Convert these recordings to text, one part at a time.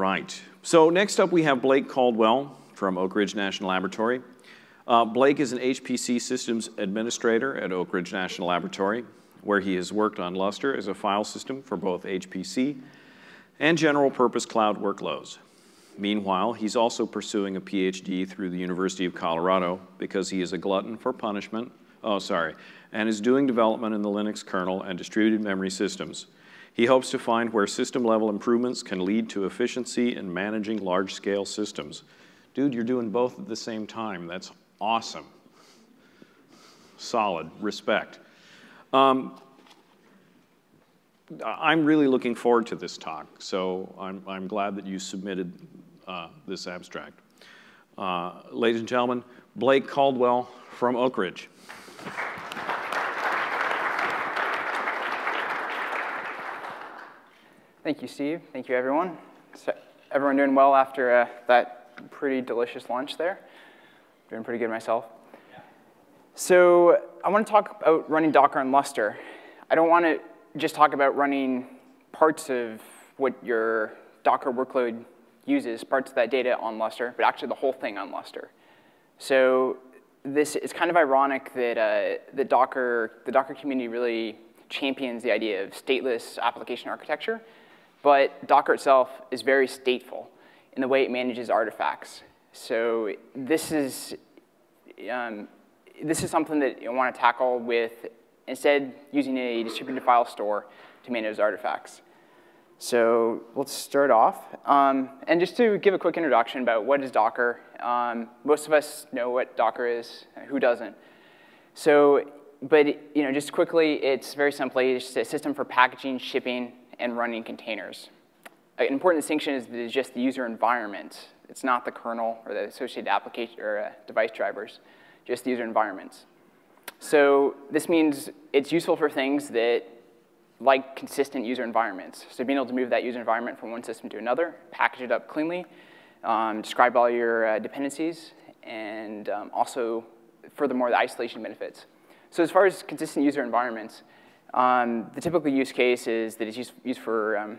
Right. So next up we have Blake Caldwell from Oak Ridge National Laboratory. Uh, Blake is an HPC systems administrator at Oak Ridge National Laboratory, where he has worked on Lustre as a file system for both HPC and general purpose cloud workloads. Meanwhile, he's also pursuing a PhD through the University of Colorado because he is a glutton for punishment, oh, sorry, and is doing development in the Linux kernel and distributed memory systems. He hopes to find where system-level improvements can lead to efficiency in managing large-scale systems. Dude, you're doing both at the same time. That's awesome. Solid, respect. Um, I'm really looking forward to this talk, so I'm, I'm glad that you submitted uh, this abstract. Uh, ladies and gentlemen, Blake Caldwell from Oak Ridge. Thank you, Steve. Thank you, everyone. So everyone doing well after uh, that pretty delicious lunch there? Doing pretty good myself. So I want to talk about running Docker on Lustre. I don't want to just talk about running parts of what your Docker workload uses, parts of that data on Lustre, but actually the whole thing on Lustre. So this is kind of ironic that uh, the Docker the Docker community really champions the idea of stateless application architecture, but Docker itself is very stateful in the way it manages artifacts. So this is um, this is something that you want to tackle with instead using a distributed file store to manage artifacts. So let's start off. Um, and just to give a quick introduction about what is Docker, um, most of us know what Docker is, who doesn't? So, but you know, just quickly, it's very simply it's a system for packaging, shipping, and running containers. An important distinction is that it's just the user environment. It's not the kernel or the associated application or uh, device drivers, just the user environments. So this means it's useful for things that like consistent user environments. So being able to move that user environment from one system to another, package it up cleanly, um, describe all your uh, dependencies, and um, also, furthermore, the isolation benefits. So as far as consistent user environments, um, the typical use case is that it's used, used for, um,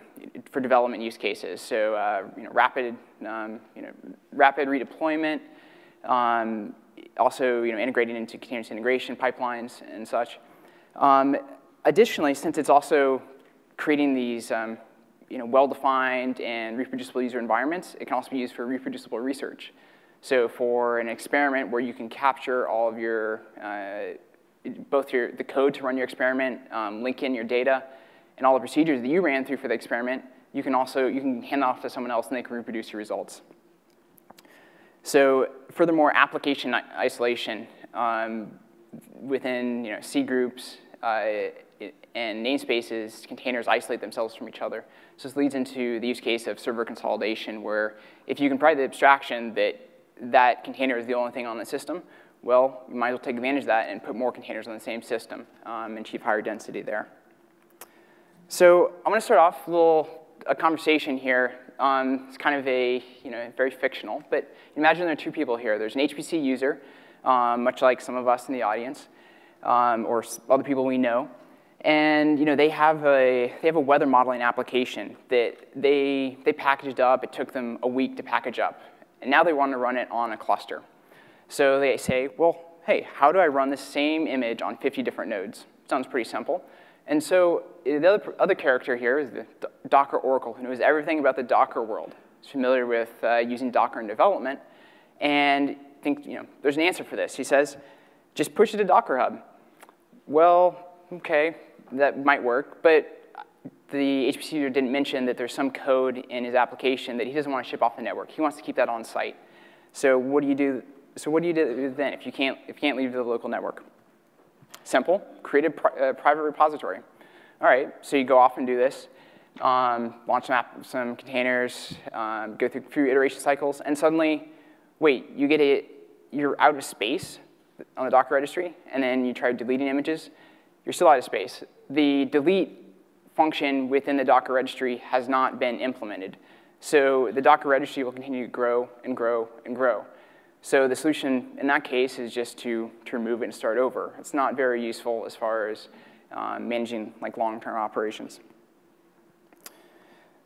for development use cases. So uh, you know, rapid, um, you know, rapid redeployment, um, also you know, integrating into continuous integration pipelines and such. Um, additionally, since it's also creating these um, you know, well-defined and reproducible user environments, it can also be used for reproducible research. So for an experiment where you can capture all of your, uh, both your, the code to run your experiment, um, link in your data, and all the procedures that you ran through for the experiment, you can also, you can hand off to someone else and they can reproduce your results. So furthermore, application isolation um, within you know, C groups uh, and namespaces, containers isolate themselves from each other. So this leads into the use case of server consolidation, where if you can provide the abstraction that that container is the only thing on the system, well, you might as well take advantage of that and put more containers on the same system um, and achieve higher density there. So I'm going to start off a little a conversation here um, it's kind of a, you know, very fictional, but imagine there are two people here. There's an HPC user, um, much like some of us in the audience, um, or other people we know, and you know, they, have a, they have a weather modeling application that they, they packaged up. It took them a week to package up, and now they want to run it on a cluster. So they say, well, hey, how do I run the same image on 50 different nodes? Sounds pretty simple. And so the other, other character here is the Docker Oracle, who knows everything about the Docker world. He's familiar with uh, using Docker in development, and think, you know, there's an answer for this. He says, just push it to Docker Hub. Well, okay, that might work, but the HPC user didn't mention that there's some code in his application that he doesn't want to ship off the network. He wants to keep that on site. So what do you do? So what do you do then if you can't, if you can't leave the local network? Simple, create a pri uh, private repository. All right, so you go off and do this, um, launch some, app, some containers, um, go through a few iteration cycles, and suddenly, wait, you get a, you're out of space on the Docker registry, and then you try deleting images, you're still out of space. The delete function within the Docker registry has not been implemented. So the Docker registry will continue to grow and grow and grow. So the solution in that case is just to, to remove it and start over. It's not very useful as far as uh, managing like long-term operations.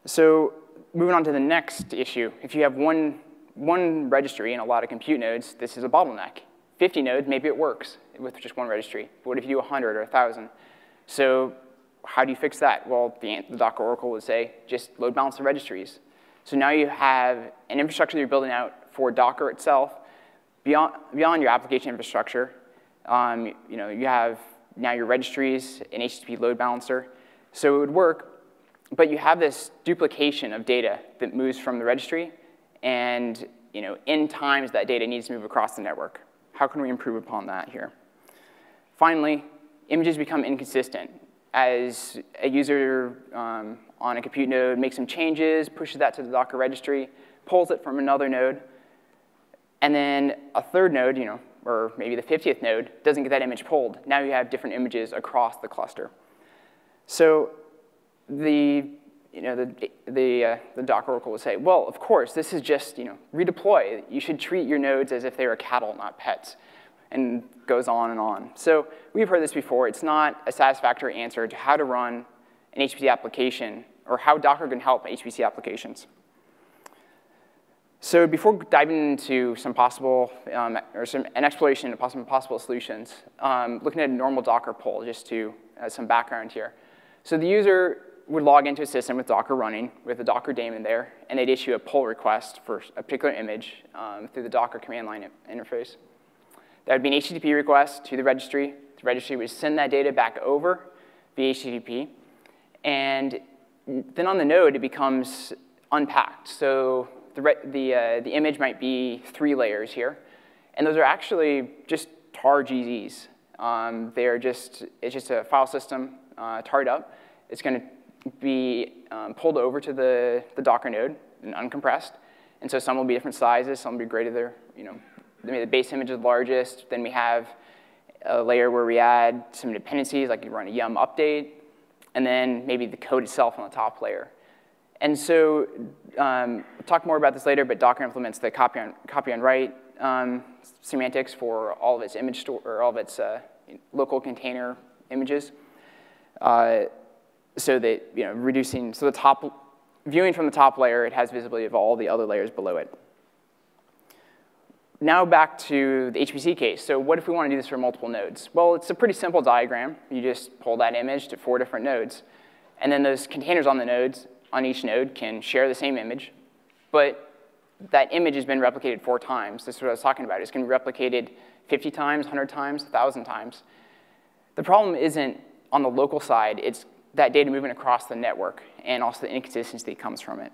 So moving on to the next issue, if you have one, one registry and a lot of compute nodes, this is a bottleneck. 50 nodes, maybe it works with just one registry. But what if you do 100 or 1,000? So how do you fix that? Well, the, the Docker Oracle would say, just load balance the registries. So now you have an infrastructure that you're building out for Docker itself, beyond, beyond your application infrastructure. Um, you know, you have now your registries, an HTTP load balancer. So it would work, but you have this duplication of data that moves from the registry, and you know, in times that data needs to move across the network. How can we improve upon that here? Finally, images become inconsistent. As a user um, on a compute node makes some changes, pushes that to the Docker registry, pulls it from another node, and then a third node, you know, or maybe the 50th node, doesn't get that image pulled. Now you have different images across the cluster. So the, you know, the, the, uh, the Docker Oracle will say, well, of course, this is just, you know, redeploy. You should treat your nodes as if they were cattle, not pets, and goes on and on. So we've heard this before. It's not a satisfactory answer to how to run an HPC application or how Docker can help HPC applications. So before diving into some possible, um, or some, an exploration of possible, possible solutions, um, looking at a normal Docker pull, just to add some background here. So the user would log into a system with Docker running, with a Docker daemon there, and they'd issue a pull request for a particular image um, through the Docker command line interface. That would be an HTTP request to the registry. The registry would send that data back over via HTTP. And then on the node, it becomes unpacked. So the, the, uh, the image might be three layers here. And those are actually just tar GZs. Um, they're just, it's just a file system uh, tarred up. It's going to be um, pulled over to the, the Docker node and uncompressed. And so some will be different sizes, some will be greater, you know, the base image is largest. Then we have a layer where we add some dependencies, like you run a yum update, and then maybe the code itself on the top layer. And so um, talk more about this later, but Docker implements the copy on, copy on write um, semantics for all of its image store, or all of its uh, local container images. Uh, so that, you know, reducing, so the top, viewing from the top layer, it has visibility of all the other layers below it. Now back to the HPC case. So what if we want to do this for multiple nodes? Well, it's a pretty simple diagram. You just pull that image to four different nodes. And then those containers on the nodes, on each node, can share the same image. But that image has been replicated four times. This is what I was talking about. It's going to be replicated 50 times, 100 times, 1,000 times. The problem isn't on the local side. It's that data moving across the network and also the inconsistency that comes from it.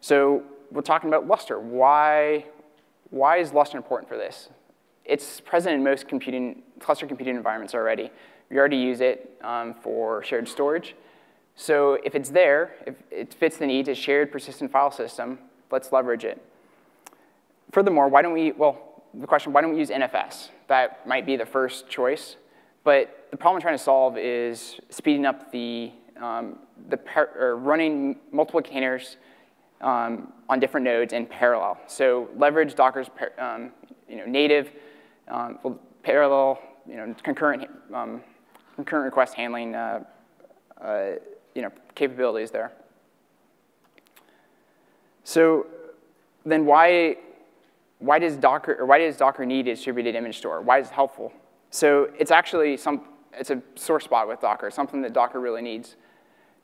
So we're talking about Lustre. Why, why is Lustre important for this? It's present in most computing, cluster computing environments already. We already use it um, for shared storage. So if it's there, if it fits the needs, a shared persistent file system, let's leverage it. Furthermore, why don't we, well, the question, why don't we use NFS? That might be the first choice. But the problem I'm trying to solve is speeding up the, um, the running multiple containers um, on different nodes in parallel. So leverage Docker's um, you know, native um, parallel you know, concurrent, um, concurrent request handling uh, uh, you know, capabilities there. So then why, why does Docker, or why does Docker need a distributed image store? Why is it helpful? So it's actually some, it's a sore spot with Docker, something that Docker really needs.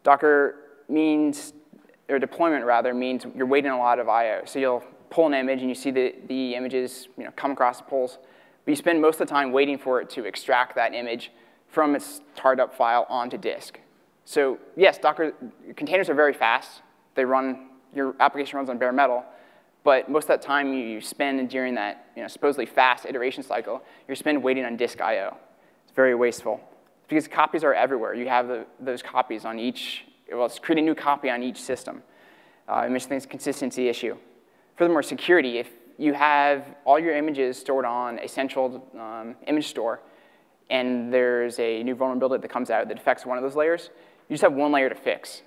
Docker means or deployment rather, means you're waiting a lot of I.O. So you'll pull an image and you see the, the images you know, come across the pulls, but you spend most of the time waiting for it to extract that image from its tarred up file onto disk. So yes, Docker containers are very fast. They run, your application runs on bare metal, but most of that time you spend during that you know, supposedly fast iteration cycle, you're spend waiting on disk I.O. It's very wasteful. Because copies are everywhere. You have the, those copies on each well, it's creating a new copy on each system. Uh, image things consistency issue. Furthermore, security. If you have all your images stored on a central um, image store, and there's a new vulnerability that comes out that affects one of those layers, you just have one layer to fix.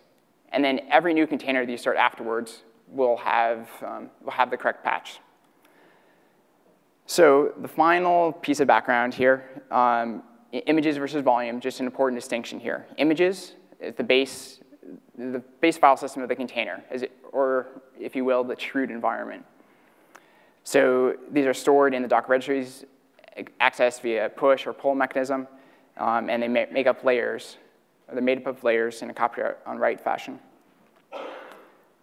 And then every new container that you start afterwards will have, um, will have the correct patch. So the final piece of background here, um, images versus volume, just an important distinction here. Images, is the base the base file system of the container, it, or if you will, the chroot environment. So these are stored in the Docker registries, accessed via push or pull mechanism, um, and they make up layers. They're made up of layers in a copy on write fashion.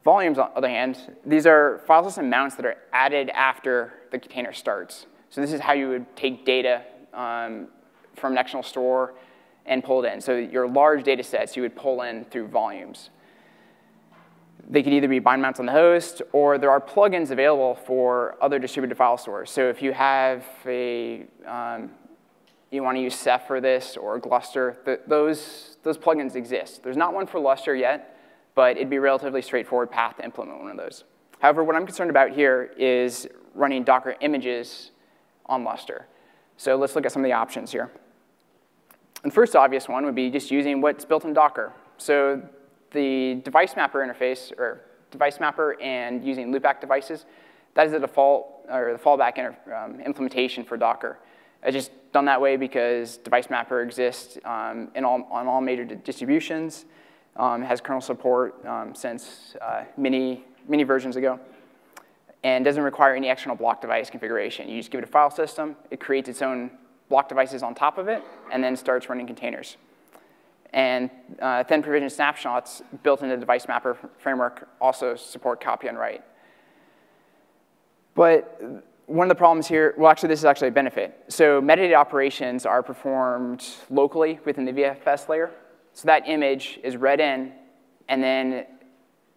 Volumes, on the other hand, these are file system mounts that are added after the container starts. So this is how you would take data um, from an external store and pull it in. So your large data sets you would pull in through volumes. They could either be bind mounts on the host, or there are plugins available for other distributed file stores. So if you have a, um, you want to use Ceph for this, or Gluster, th those, those plugins exist. There's not one for Lustre yet, but it'd be a relatively straightforward path to implement one of those. However, what I'm concerned about here is running Docker images on Lustre. So let's look at some of the options here. And the first obvious one would be just using what's built in Docker. So the device mapper interface, or device mapper and using loopback devices, that is the default, or the fallback um, implementation for Docker. I just done that way because device mapper exists um, all, on all major distributions, um, has kernel support um, since uh, many, many versions ago, and doesn't require any external block device configuration. You just give it a file system, it creates its own block devices on top of it, and then starts running containers. And uh, thin provision snapshots built into the device mapper framework also support copy and write. But one of the problems here, well, actually, this is actually a benefit. So metadata operations are performed locally within the VFS layer. So that image is read in, and then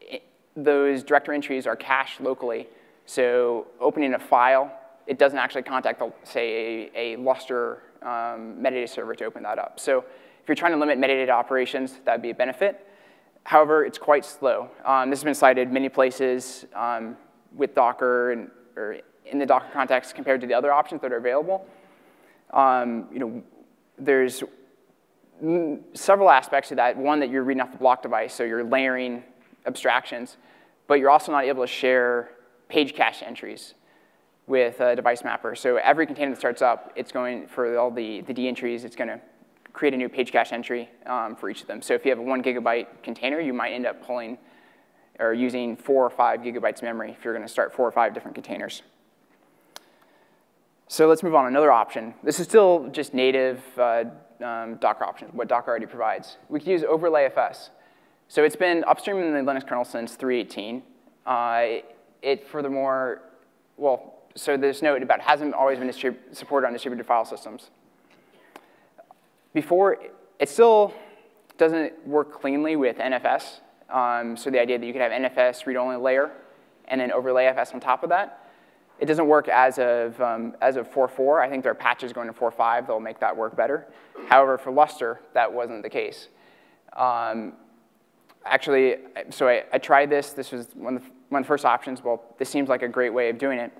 it, those director entries are cached locally. So opening a file, it doesn't actually contact, say, a, a Lustre um, metadata server to open that up. So if you're trying to limit metadata operations, that would be a benefit. However, it's quite slow. Um, this has been cited many places um, with Docker and, or in the Docker context compared to the other options that are available. Um, you know, there's several aspects to that. One, that you're reading off the block device, so you're layering abstractions, but you're also not able to share page cache entries with a device mapper. So every container that starts up, it's going, for all the, the D entries, it's going to create a new page cache entry um, for each of them. So if you have a one gigabyte container, you might end up pulling or using four or five gigabytes memory if you're going to start four or five different containers. So let's move on. Another option. This is still just native uh, um, Docker option, what Docker already provides. We can use overlayfs. So it's been upstream in the Linux kernel since 3.18. Uh, it furthermore, well, so this note about hasn't always been supported on distributed file systems before, it still doesn't work cleanly with NFS. Um, so the idea that you could have NFS read-only layer and then overlay FS on top of that. It doesn't work as of, um, as of 4.4. I think there are patches going to 4.5 that will make that work better. However, for Lustre, that wasn't the case. Um, actually, so I, I, tried this. This was one of, the, one of the first options. Well, this seems like a great way of doing it.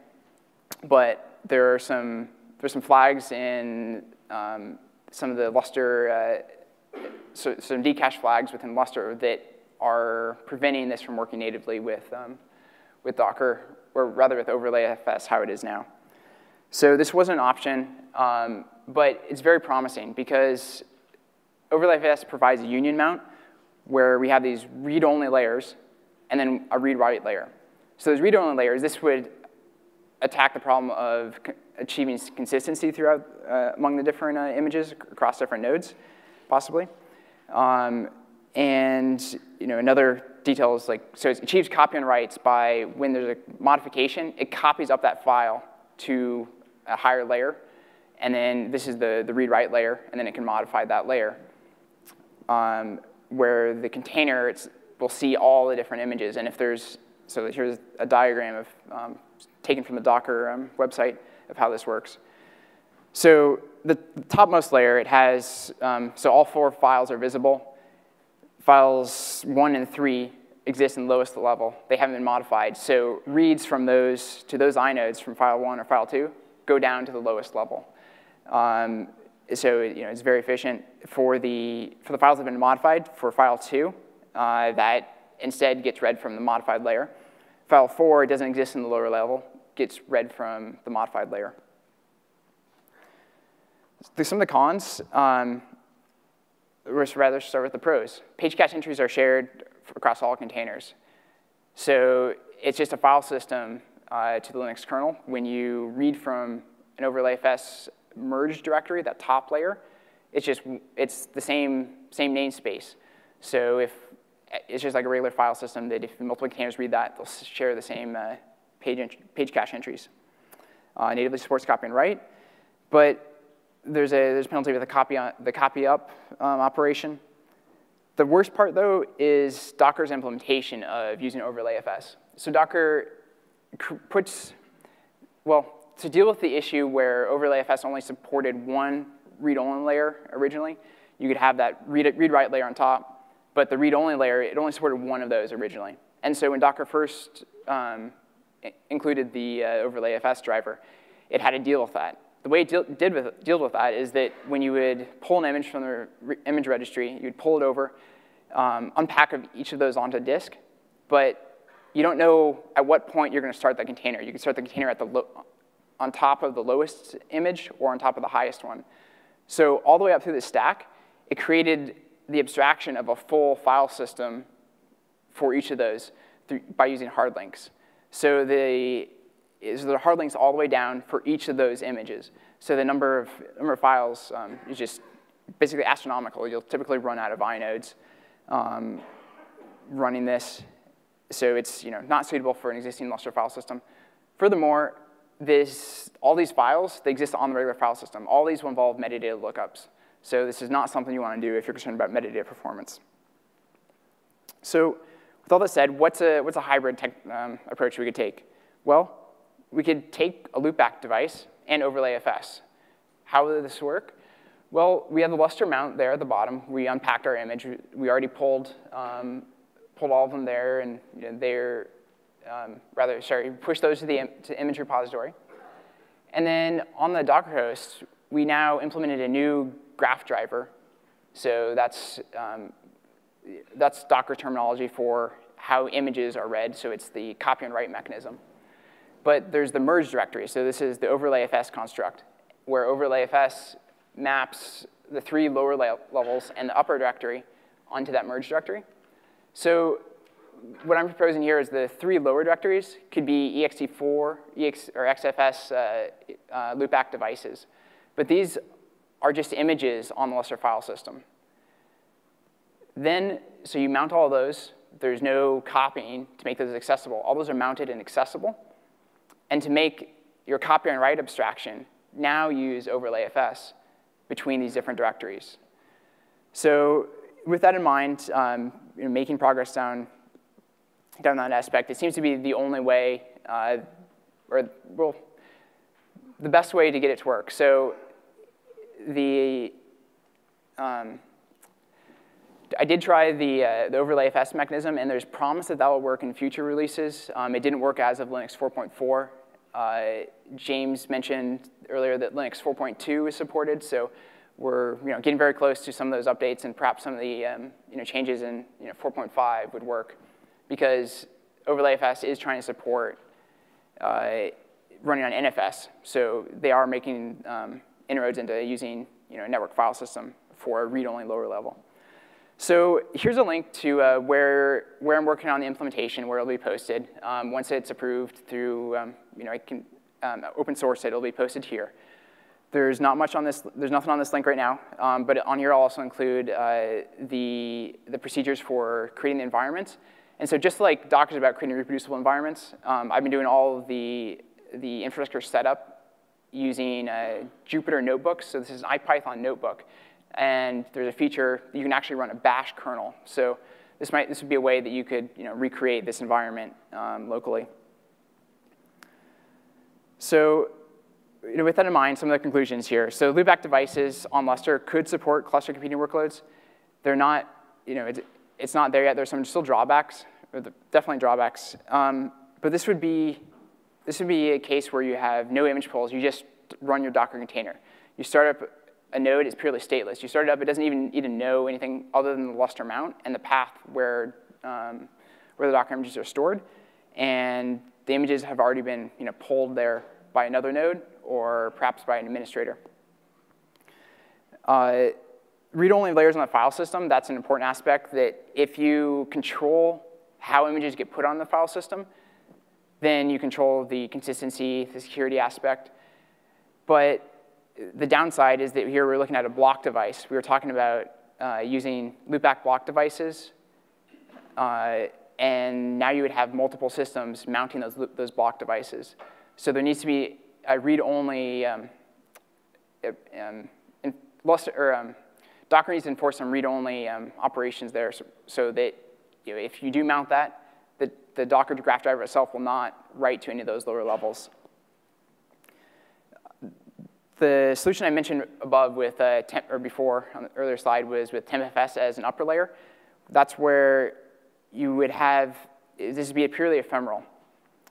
But there are some, there's some flags in um, some of the Lustre, uh, so, some dcache flags within Lustre that are preventing this from working natively with, um, with Docker, or rather with OverlayFS, how it is now. So this wasn't an option, um, but it's very promising because OverlayFS provides a union mount where we have these read-only layers and then a read-write layer. So those read-only layers, this would attack the problem of achieving consistency throughout uh, among the different uh, images across different nodes, possibly. Um, and you know, another detail is like, so it achieves copy and writes by when there's a modification, it copies up that file to a higher layer. And then this is the, the read-write layer, and then it can modify that layer. Um, where the container it's, will see all the different images. And if there's, so here's a diagram of um, taken from the Docker um, website of how this works. So the, the topmost layer, it has, um, so all four files are visible. Files one and three exist in lowest level. They haven't been modified. So reads from those to those inodes from file one or file two go down to the lowest level. Um, so you know, it's very efficient. For the, for the files that have been modified, for file two, uh, that instead gets read from the modified layer. File four doesn't exist in the lower level gets read from the modified layer. Some of the cons. Um, let's rather start with the pros. Page cache entries are shared across all containers. So it's just a file system uh, to the Linux kernel. When you read from an overlayfs merge directory, that top layer, it's just it's the same same namespace. So if it's just like a regular file system that if multiple containers read that, they'll share the same uh, page, page cache entries. Uh, natively supports copy and write, but there's a there's a penalty with the copy on, the copy up um, operation. The worst part though is Docker's implementation of using overlayfs. So Docker puts well to deal with the issue where overlayfs only supported one read-only layer originally, you could have that read-write layer on top, but the read-only layer, it only supported one of those originally. And so when Docker first um, included the uh, overlayfs driver, it had to deal with that. The way it deal, did with, with that is that when you would pull an image from the re image registry, you would pull it over, um, unpack each of those onto disk, but you don't know at what point you're going to start that container. You can start the container at the on top of the lowest image or on top of the highest one. So all the way up through the stack, it created the abstraction of a full file system for each of those through, by using hard links. So the, is the hard links all the way down for each of those images. So the number of, number of files um, is just basically astronomical. You'll typically run out of inodes um, running this. So it's you know, not suitable for an existing Lustre file system. Furthermore, this, all these files, they exist on the regular file system. All these will involve metadata lookups. So this is not something you want to do if you're concerned about metadata performance. So with all that said, what's a, what's a hybrid tech, um, approach we could take? Well, we could take a loopback device and overlay FS. How will this work? Well, we have the Lustre mount there at the bottom. We unpacked our image. We already pulled, um, pulled all of them there, and you know, they're um, rather, sorry, push those to the to image repository. And then on the Docker host, we now implemented a new graph driver. So that's, um, that's Docker terminology for how images are read. So it's the copy and write mechanism. But there's the merge directory. So this is the overlayfs construct, where overlayfs maps the three lower levels and the upper directory onto that merge directory. So what I'm proposing here is the three lower directories could be ext4 EX, or XFS uh, uh, loopback devices. But these are just images on the Lustre file system. Then, so you mount all those. There's no copying to make those accessible. All those are mounted and accessible. And to make your copy and write abstraction, now use overlayfs between these different directories. So with that in mind, um, you know, making progress down down that aspect. It seems to be the only way, uh, or well, the best way to get it to work. So the um, I did try the, uh, the overlayfs mechanism, and there's promise that that will work in future releases. Um, it didn't work as of Linux 4.4. Uh, James mentioned earlier that Linux 4.2 is supported, so we're you know, getting very close to some of those updates, and perhaps some of the um, you know, changes in you know, 4.5 would work because OverlayFS is trying to support uh, running on NFS. So they are making um, inroads into using you know, a network file system for a read-only lower level. So here's a link to uh, where, where I'm working on the implementation, where it'll be posted. Um, once it's approved through, um, you know, I can um, open source it, it'll be posted here. There's not much on this, there's nothing on this link right now, um, but on here I'll also include uh, the, the procedures for creating the environment and so just like Docker's about creating reproducible environments, um, I've been doing all the, the infrastructure setup using uh, Jupyter notebooks. So this is an IPython notebook. And there's a feature you can actually run a bash kernel. So this, might, this would be a way that you could you know, recreate this environment um, locally. So you know, with that in mind, some of the conclusions here. So loopback devices on Lustre could support cluster computing workloads. They're not, you know, it's it's not there yet. There's some still drawbacks, definitely drawbacks. Um, but this would be this would be a case where you have no image pulls. You just run your Docker container. You start up a node, is purely stateless. You start it up, it doesn't even even know anything other than the Lustre mount and the path where um, where the Docker images are stored. And the images have already been you know, pulled there by another node or perhaps by an administrator. Uh, read-only layers on the file system, that's an important aspect that if you control how images get put on the file system, then you control the consistency, the security aspect. But the downside is that here we're looking at a block device. We were talking about uh, using loopback block devices. Uh, and now you would have multiple systems mounting those, those block devices. So there needs to be a read-only, um, um, or, um, Docker needs to enforce some read-only um, operations there so, so that you know, if you do mount that, the, the Docker graph driver itself will not write to any of those lower levels. The solution I mentioned above with uh, temp, or before on the earlier slide was with tmpfs as an upper layer. That's where you would have, this would be purely ephemeral.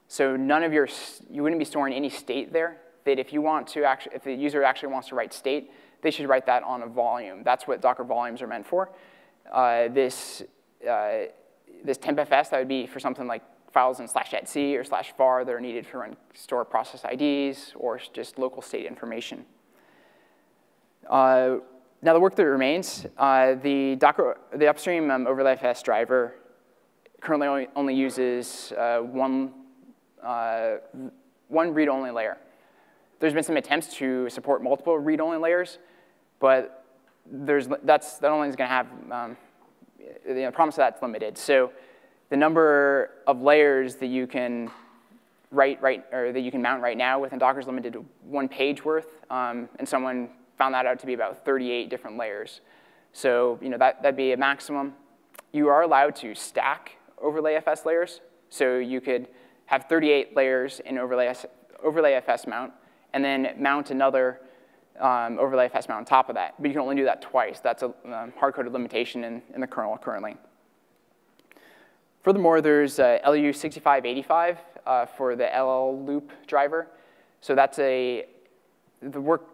So none of your, you wouldn't be storing any state there, that if you want to actually, if the user actually wants to write state, they should write that on a volume. That's what Docker volumes are meant for. Uh, this, uh, this tmpfs, that would be for something like files in slash etc or slash var that are needed to run store process IDs or just local state information. Uh, now the work that remains, uh, the Docker, the upstream um, OverlayFS driver currently only, only uses uh, one, uh, one read-only layer. There's been some attempts to support multiple read-only layers, but there's, that's, that only is going to have, um, the promise of that's limited. So the number of layers that you can write, right, or that you can mount right now within Docker is limited to one page worth, um, and someone found that out to be about 38 different layers. So you know that that'd be a maximum. You are allowed to stack OverlayFS layers, so you could have 38 layers in overlay, OverlayFS mount, and then mount another um, OverlayFS mount on top of that. But you can only do that twice. That's a um, hard-coded limitation in, in the kernel currently. Furthermore, there's uh, LU6585 uh, for the LL loop driver. So that's a, the work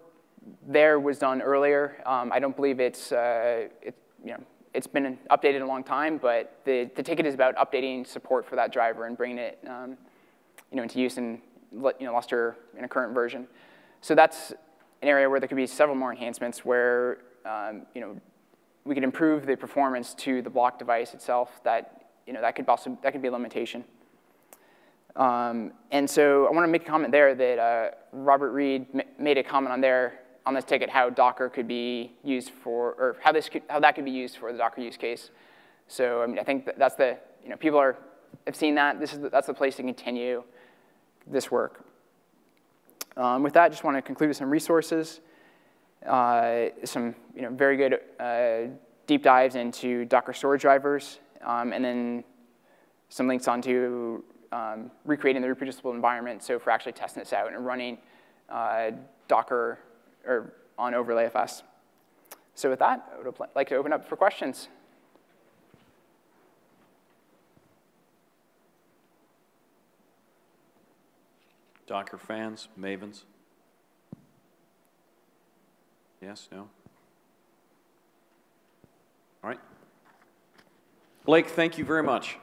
there was done earlier. Um, I don't believe it's, uh, it, you know, it's been updated a long time, but the, the ticket is about updating support for that driver and bringing it um, you know, into use in you know, Lustre in a current version. So that's an area where there could be several more enhancements where um, you know, we could improve the performance to the block device itself that you know, that could also that could be a limitation. Um, and so I want to make a comment there that uh, Robert Read made a comment on there on this ticket how Docker could be used for, or how this could, how that could be used for the Docker use case. So I mean, I think that that's the you know people are have seen that. This is the, that's the place to continue this work. Um, with that, I just want to conclude with some resources, uh, some you know very good uh, deep dives into Docker storage drivers um, and then some links onto um, recreating the reproducible environment, so for actually testing this out and running uh, Docker or on OverlayFS. So with that, I would like to open up for questions. Docker fans, mavens? Yes, no? All right. Blake, thank you very much.